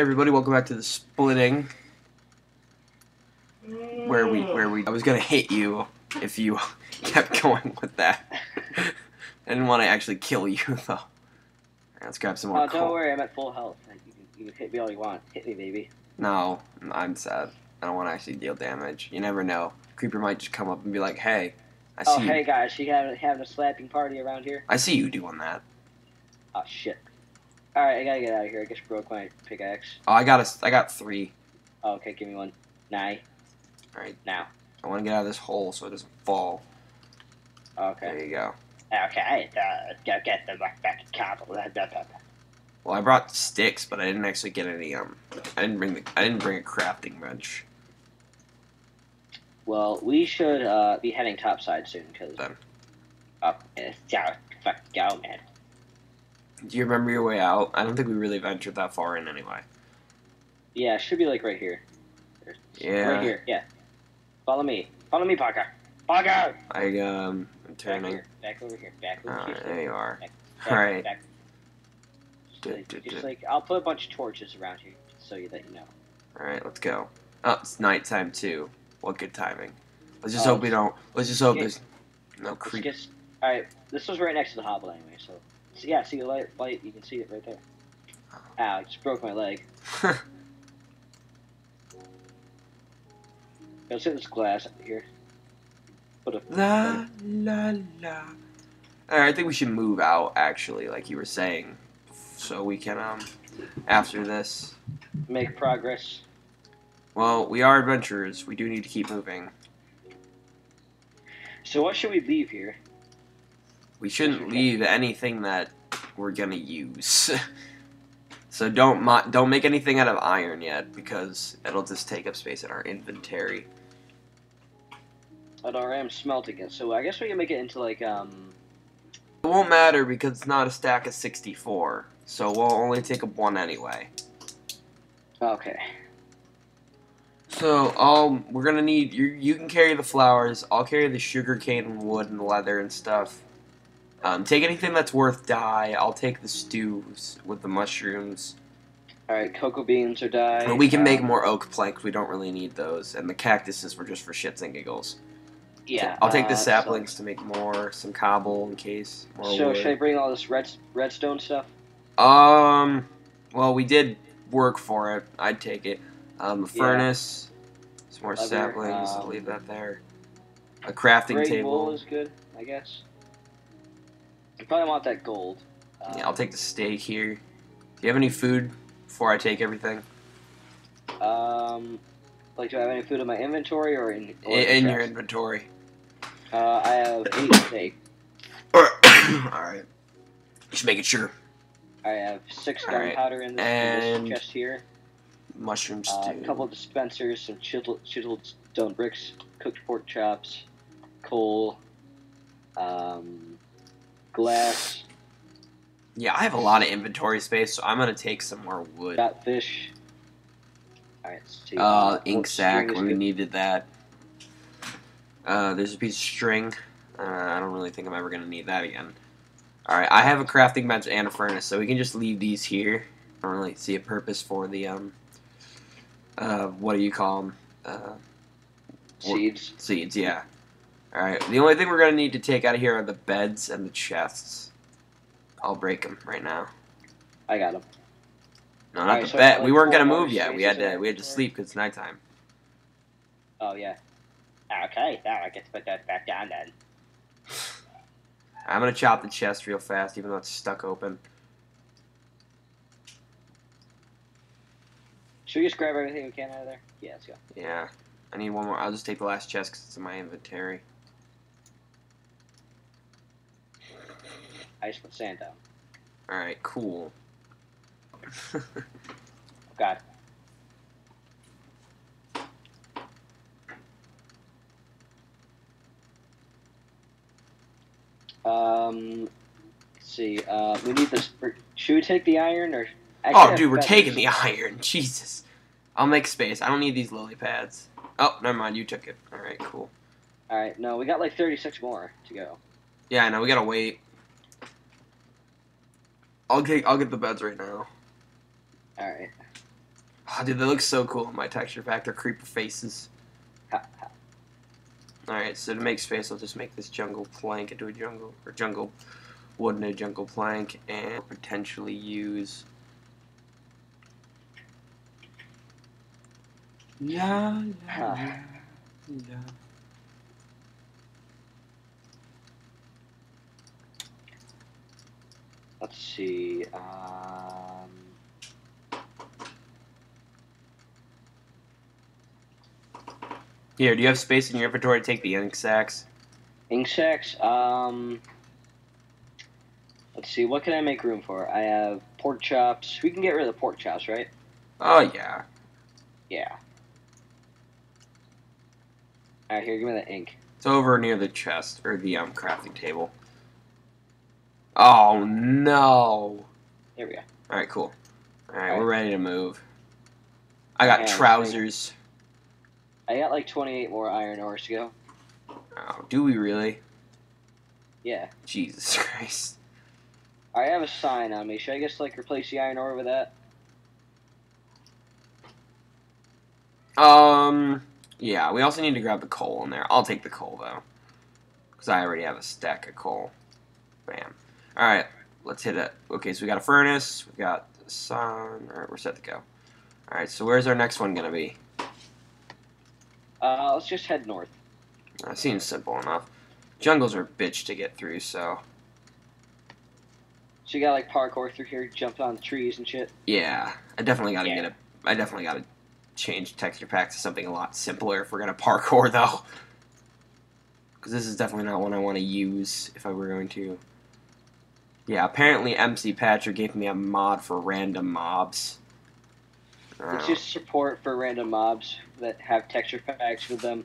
Everybody, welcome back to the splitting. Where we where we I was gonna hit you if you kept going with that. I didn't want to actually kill you though. Alright, let's grab some more Oh, don't coal. worry, I'm at full health. You can, you can hit me all you want. Hit me, baby. No, I'm sad. I don't want to actually deal damage. You never know. Creeper might just come up and be like, "Hey, I oh, see Oh, you. hey guys, you having having a slapping party around here? I see you doing that." Oh shit. All right, I gotta get out of here. I just broke my pickaxe. Oh, I got a, I got three. Oh, okay, give me one. Nine. All right. Now. I want to get out of this hole so it doesn't fall. Okay. There you go. Okay. Uh, go get the back back cable. Well, I brought sticks, but I didn't actually get any. Um, I didn't bring the. I didn't bring a crafting bench. Well, we should uh, be heading topside soon because Done. up. Uh, yeah, fuck, go, man. Do you remember your way out? I don't think we really ventured that far in anyway. Yeah, it should be like right here. Yeah. Right here. Yeah. Follow me. Follow me, Parker. Parker. I um, I'm Back turning. here. Back over here. Back over Alright, here. there you are. Alright. Just, Du- like, du- just du. like I'll put a bunch of torches around here so you that you know. All right, let's go. Oh, it's nighttime too. What good timing. Let's just Oh, hope we don't. Let's just hope yeah. there's no creep. all right, this was right next to the hovel anyway, so, so yeah, see the light, light, you can see it right there. Oh. Ow, I just broke my leg. Let's hit this glass up here. Put a la la la. All right, I think we should move out actually, like you were saying, so we can um, after this. make progress. Well, we are adventurers. We do need to keep moving. So what should we leave here? We shouldn't leave anything that we're gonna use. so don't don't make anything out of iron yet, because it'll just take up space in our inventory. Although I am smelting it, so I guess we can make it into like um. It won't matter because it's not a stack of 64, so we'll only take up one anyway. Okay. So, um, we're gonna need you. You can carry the flowers. I'll carry the sugar cane and wood and leather and stuff. Um, take anything that's worth dye. I'll take the stews with the mushrooms. All right, cocoa beans or dye. But we can make um, more oak planks. We don't really need those. And the cactuses were just for shits and giggles. Yeah. I'll take the uh, saplings to make more, some cobble in case. So, so wood. should I bring all this red redstone stuff? Um, well, we did work for it. I'd take it. Um, a Yeah. furnace, some more Leather, saplings. um, I'll leave that there. A crafting table. wool is good, I guess. You probably want that gold. Um, Yeah, I'll take the steak here. Do you have any food before I take everything? Um, like, do I have any food in my inventory or in? Or In, in your inventory. Uh, I have eight steak. Alright. Just making sure. I have six All right, gunpowder in this, in and- this chest here. Mushroom Uh, a couple of dispensers, some chiseled, chiseled stone bricks, cooked pork chops, coal, um, glass, Yeah, I have a lot of inventory space, so I'm gonna take some more wood. got fish. All right, let's see. Uh, ink sac when we needed that. Uh, there's a piece of string. Uh, I don't really think I'm ever gonna need that again. All right, I have a crafting bench and a furnace, so we can just leave these here. I don't really see a purpose for the um. Uh, what do you call them? Uh, seeds. seeds. Yeah. All right. The only thing we're gonna need to take out of here are the beds and the chests. I'll break them right now. I got them. No, not Alright, the so bed. like we weren't gonna move yet. We had to. We had to sleep because it's nighttime. Oh yeah. Okay, now I get to put that back down then. I'm gonna chop the chest real fast, even though it's stuck open. Should we just grab everything we can out of there? Yeah, let's go. Yeah. I need one more. I'll just take the last chest because it's in my inventory. I just put sand down. All right. Cool. Oh, God. Um, let's see. Uh, we need this. Should we take the iron or? Actually, oh, dude, we're taking the iron. Jesus. I'll make space. I don't need these lily pads. Oh, never mind. You took it. All right. Cool. All right, no, we got like 36 more to go. Yeah, I know. We gotta wait. I'll get. I'll get the beds right now. All right. Oh, ah, dude, they look so cool in my texture pack. They're creeper faces. Alright, so to make space, I'll just make this jungle plank into a jungle, or jungle wood into a jungle plank, and potentially use... Yeah, yeah, yeah. Let's see. Um, Here, do you have space in your inventory to take the ink sacs? ink sacs. Um, let's see. What can I make room for? I have pork chops. We can get rid of the pork chops, right? Oh, yeah. Yeah. All right, here. Give me the ink. It's over near the chest, or the um, crafting table. Oh, no. Here we go. Alright, cool. Alright, Alright. we're ready to move. I got trousers. I got like 28 more iron ores to go. Oh, do we really? Yeah. Jesus Christ. I have a sign on me. Should I just like replace the iron ore with that? Um, yeah, we also need to grab the coal in there. I'll take the coal, though. Because I already have a stack of coal. Bam. Alright, let's hit it. Okay, so we got a furnace. We got the sun. Alright, we're set to go. Alright, so where's our next one going to be? Uh, let's just head north. That seems simple enough. Jungles are a bitch to get through, so... So you got like parkour through here, jump on the trees and shit. Yeah, I definitely got to Yeah. get a. I definitely got to change texture pack to something a lot simpler if we're gonna parkour though. Because this is definitely not one I want to use if I were going to. Yeah, apparently MC Patcher gave me a mod for random mobs. It's just support for random mobs that have texture packs with them.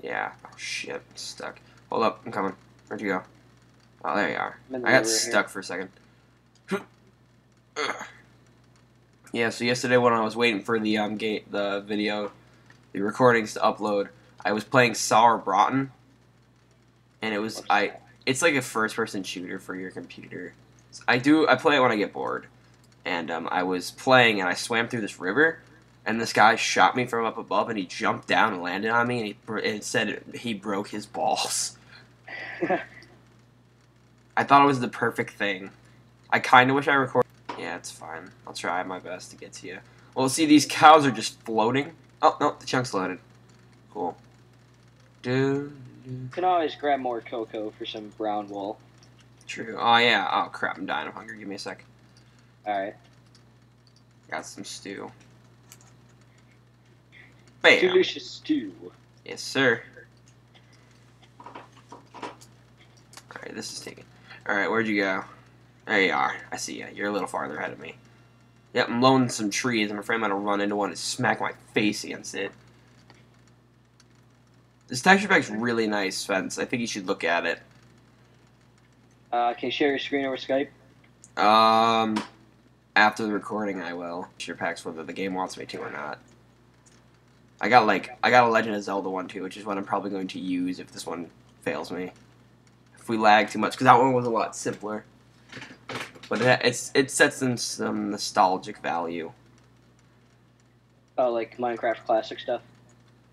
yeah. Oh shit, I'm stuck. Hold up, I'm coming. Where'd you go? Oh, there you are. I got river here. stuck for a second. yeah, so yesterday when I was waiting for the um gate the video, the recordings to upload, I was playing Sauerbraten, and it was What's I. that? It's like a first person shooter for your computer. I do I play it when I get bored, and um, I was playing and I swam through this river, and this guy shot me from up above, and he jumped down and landed on me, and he it said he broke his balls. I thought it was the perfect thing. I kind of wish I recorded. Yeah, it's fine. I'll try my best to get to you. Well, see, these cows are just floating. Oh no, the chunk's loaded. Cool. Dude. You can always grab more cocoa for some brown wool. True. Oh yeah. Oh crap, I'm dying of hunger. Give me a sec. Alright. Got some stew. Bam. Delicious stew. Yes, sir. Alright, this is taken. Alright, where'd you go? There you are. I see you. You're a little farther ahead of me. Yep, I'm loading some trees. I'm afraid I'm gonna run into one and smack my face against it. This texture pack's really nice, Spence. I think you should look at it. Uh, can you share your screen over Skype? Um, after the recording, I will. Texture packs whether the game wants me to or not. I got like I got a Legend of Zelda one too, which is what I'm probably going to use if this one fails me. If we lag too much, because that one was a lot simpler. But it, it's it sets in some nostalgic value. Oh, like Minecraft classic stuff?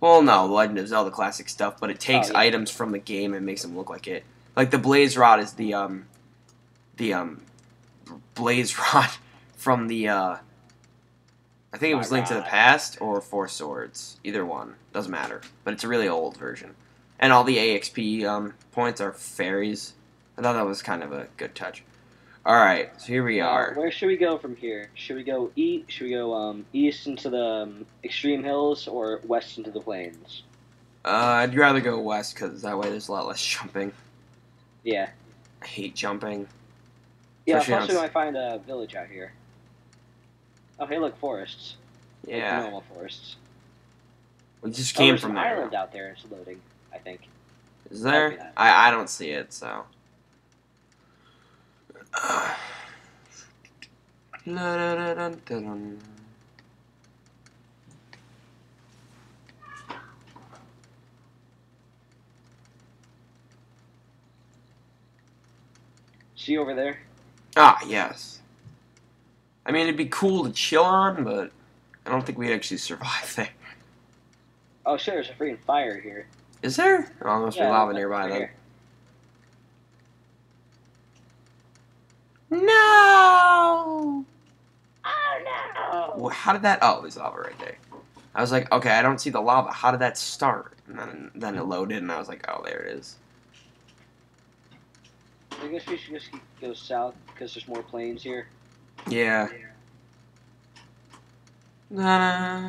Well, no, the Legend of Zelda classic stuff, but it takes Oh, yeah. items from the game and makes them look like it. Like the Blaze Rod is the um, the um, Blaze Rod from the uh, I think it My was Link to the Past or Four Swords. Either one doesn't matter, but it's a really old version. And all the AXP um, points are fairies. I thought that was kind of a good touch. All right, so here we Uh, are. where should we go from here? Should we go east? Should we go um, east into the um, extreme hills or west into the plains? Uh, I'd rather go west because that way there's a lot less jumping. Yeah. I hate jumping. Yeah, Especially plus we might find a village out here. Oh, hey, look, forests. Like Yeah, normal forests. we just Oh, came there's from an there. island out there. It's loading, I think. Is there? I, I don't see it, so. La-da-da-dun-dun-dun. Over there? Ah, yes. I mean, it'd be cool to chill on, but I don't think we'd actually survive there. Oh shit, there's a freaking fire here. Is there? Oh, there must be lava nearby then. here. No! Oh Well, how did that? Oh, there's lava right there. I was like, okay, I don't see the lava. How did that start? And then, then it loaded, and I was like, oh, there it is. I guess we should just go south because there's more plains here. Yeah. Na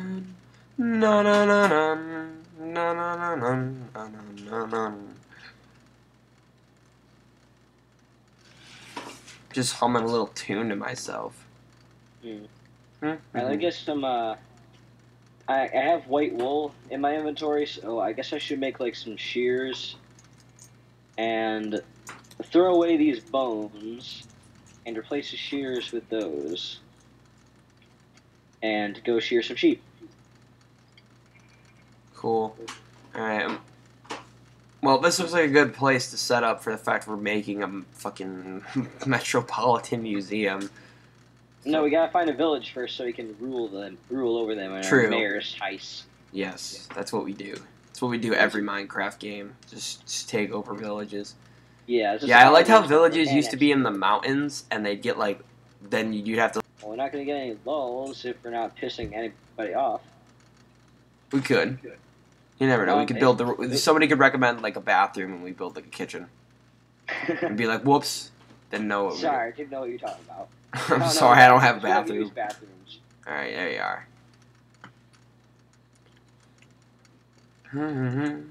na na na na na na na na na na na. Just humming a little tune to myself. Hmm. Hmm? I guess some. Uh, I I have white wool in my inventory, so I guess I should make like some shears, and throw away these bones, and replace the shears with those, and go shear some sheep. Cool. Alright. um, Well, this looks like a good place to set up for the fact we're making a fucking metropolitan museum. No, we gotta find a village first so we can rule them, rule over them in True. our mayor's heist. Yes, that's what we do. That's what we do every Minecraft game. Just, just take over villages. Yeah. Yeah, I liked how villages used to be in the mountains, and they'd get like, then you'd have to. Well, we're not gonna get any lulls if we're not pissing anybody off. We could. You never know. We Um, could build the. it- Somebody could recommend like a bathroom, and we build like a kitchen, and be like, "Whoops." Didn't know what. we- Sorry, I didn't know what you're talking about. I'm No, no, sorry, I don't have a we bathroom. bathrooms. All right, there you are. Mhm.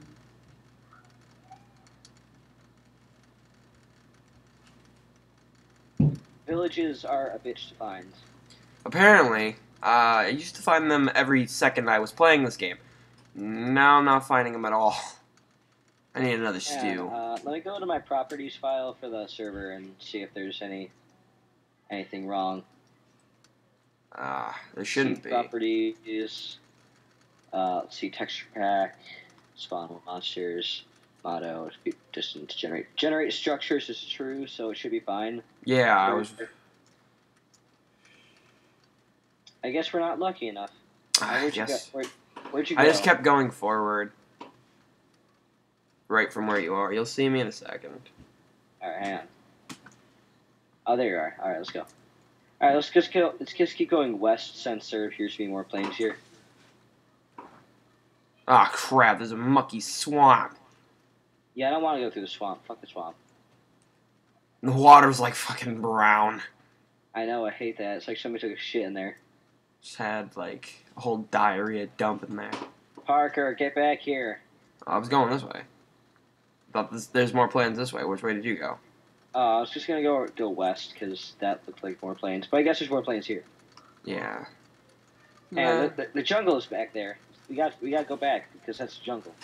Villages are a bitch to find. Apparently, uh, I used to find them every second I was playing this game. Now I'm not finding them at all. I need another Yeah, stew. uh, let me go to my properties file for the server and see if there's any anything wrong. Ah, there shouldn't see be. Properties. Uh, let's see texture pack, spawn monsters, motto, distance, generate generate structures is true, so it should be fine. Yeah, I was. I guess we're not lucky enough. Uh, I you guess. Where, where'd you go? I just kept going forward. Right from where you are. You'll see me in a second. All right, hang on. Oh, there you are. All right, let's go. All right, let's just go. Let's just keep going west since there appears to be more plains here. Ah, crap, there's a mucky swamp. Yeah, I don't want to go through the swamp. Fuck the swamp. The water's like fucking brown. I know. I hate that. It's like somebody took a shit in there. Just had like a whole diarrhea dump in there. Parker, get back here. I was going this way. Thought this, there's more plans this way. Which way did you go? Uh, I was just gonna go go west because that looked like more plains. But I guess there's more plains here. Yeah. And the, the, the jungle is back there. We got we got to go back because that's the jungle.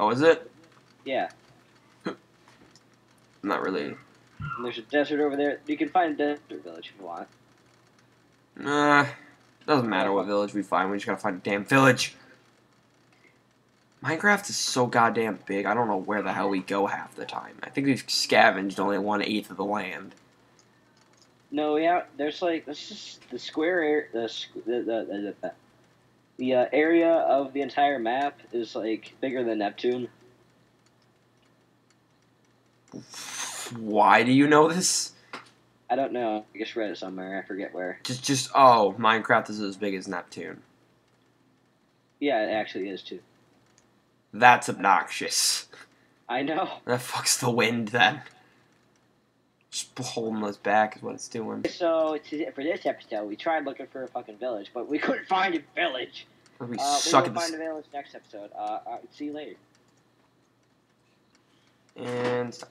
Oh, is it? Yeah. Not really. And there's a desert over there. You can find a desert village if you want. Nah. Doesn't matter what village we find. We just gotta find a damn village. Minecraft is so goddamn big. I don't know where the hell we go half the time. I think we've scavenged only one eighth of the land. No, yeah, there's like this is the square area, the the the the, the, the uh, area of the entire map is like bigger than Neptune. Why do you know this? I don't know. I just read it somewhere. I forget where. Just, just oh, Minecraft is as big as Neptune. Yeah, it actually is too. That's obnoxious. I know. That fucks the wind then. Just holding us back is what it's doing. So for this episode, we tried looking for a fucking village, but we couldn't find a village. We Uh, we suck will at this. find a village next episode. Uh, uh, see you later. And stop.